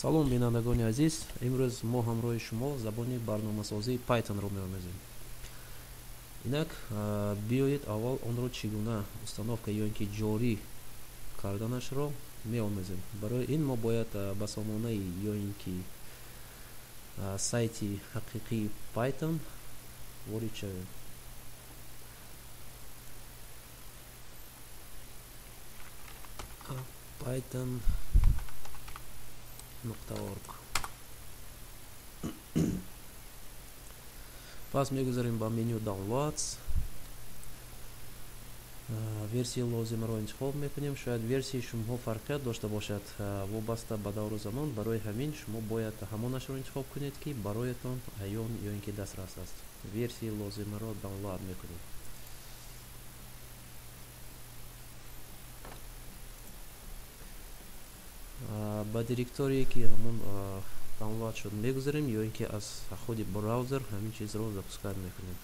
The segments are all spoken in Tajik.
салом бинандагони азиз. Имрӯз мо ҳамроҳи шумо забони барномасозии pythonро меомӯзем инак биёед аввал онро чӣ гуна установка ё ин ки ҷорӣ карданашро меомӯзем барои ин мо бояд ба сомонаи ё ин ки сайти ҳақиқии python ворид шавем python нуқтаорг пас мегузарем ба меню downloads версияи лозимаро интихоб мекунем шояд версияи шумоҳо фарқият дошта бошад. Вобаста ба давру замон барои ҳамин шумо бояд ҳамонашро интихоб кунед ки бароятон аён ё ин ки дастрас аст. Версияи лозимаро даунлоад мекунем ба директорие ки ҳамон даунлоад шуд мегузарем ё ин ки аз худи браузер ҳамин чизро запускат мекунем.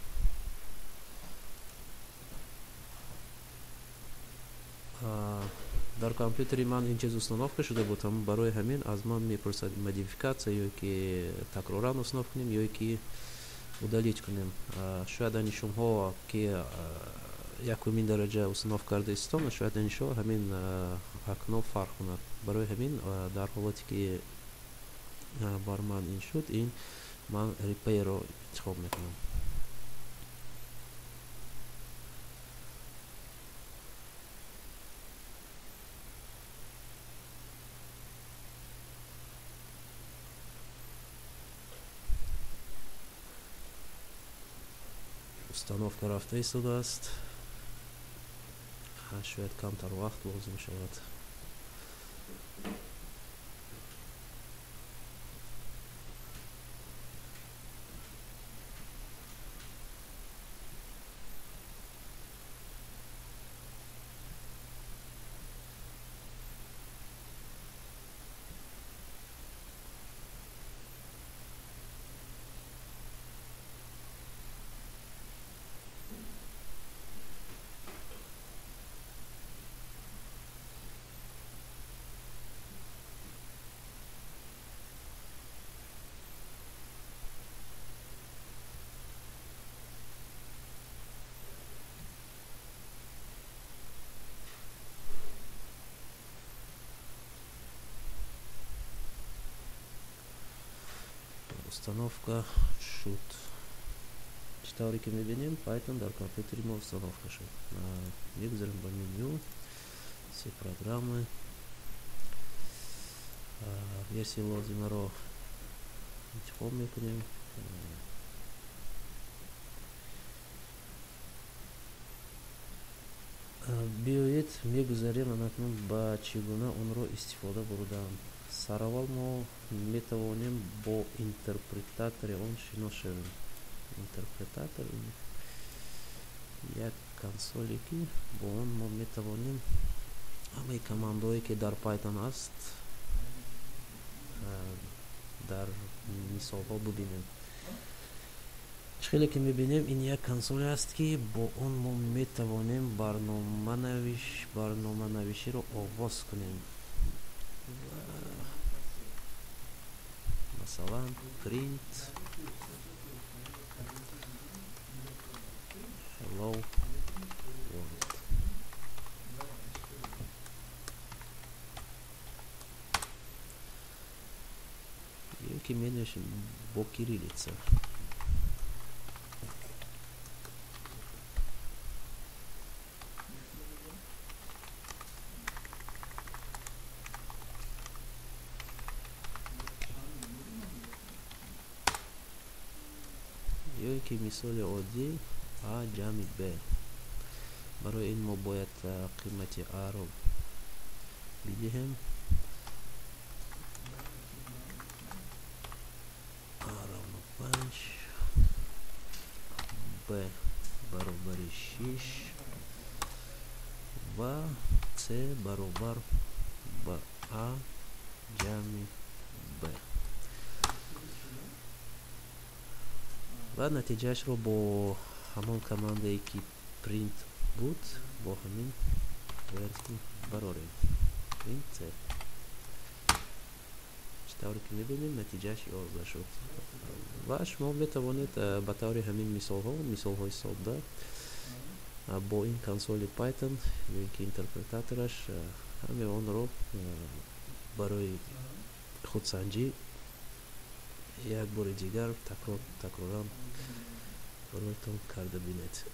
Дар компютери ман ин чиз установка шуда буд. Барои ҳамин аз ман мепурсад модификатсия ё ки такроран установ кунем ё ки удалить кунем. Шояд ани шумоҳо ки якумин дараҷа установ карда истонад шояд ани шо ҳамин акно фарқ кунад барои ҳамин дар ҳолате ки бар ман ин шуд ин ман репейро интихоб мекунам. Установка рафта истодааст. Шояд камтар вақт лозим шавад установка шуд чӣ тавре ки мебинем python дар компютери мо установка шуд мегузарем ба меню все программы. Версияи лозимаро интихоб мекунем биёед мегузарем анакнун ба чӣ гуна онро истифода бурдам сараввал мо метавонем бо интерпретатори он шинос шавем. Интерпретатор як консоле ки бо он мо метавонем ҳамаи командое ки дар python аст дар мисолҳо бубинем. Хеле ки мебинем ин як консоле аст ки бо он мо метавонем барноманавиширо оғоз кунем print hello. World. E aqui mesmo boquirilica кириллица ки мисоли оддӣ а ҷамъи б. Барои ин мо бояд қимати аро бидиҳем. А равно панҷ б баробари шиш ва с баробар ба а ҷамъи б ва натиҷаашро бо ҳамон командае ки принт буд бо ҳамин бояд ки барорем принт тавре ки мебинем натиҷааш ёзда шуд. Ва шумо метавонед ба таври ҳамин мисолҳо мисолҳои содда бо ин консоли python ё ин ки интерпретатораш ҳаме онро барои худсанҷӣ як бори дигар такрор такроран бароятон карда бинед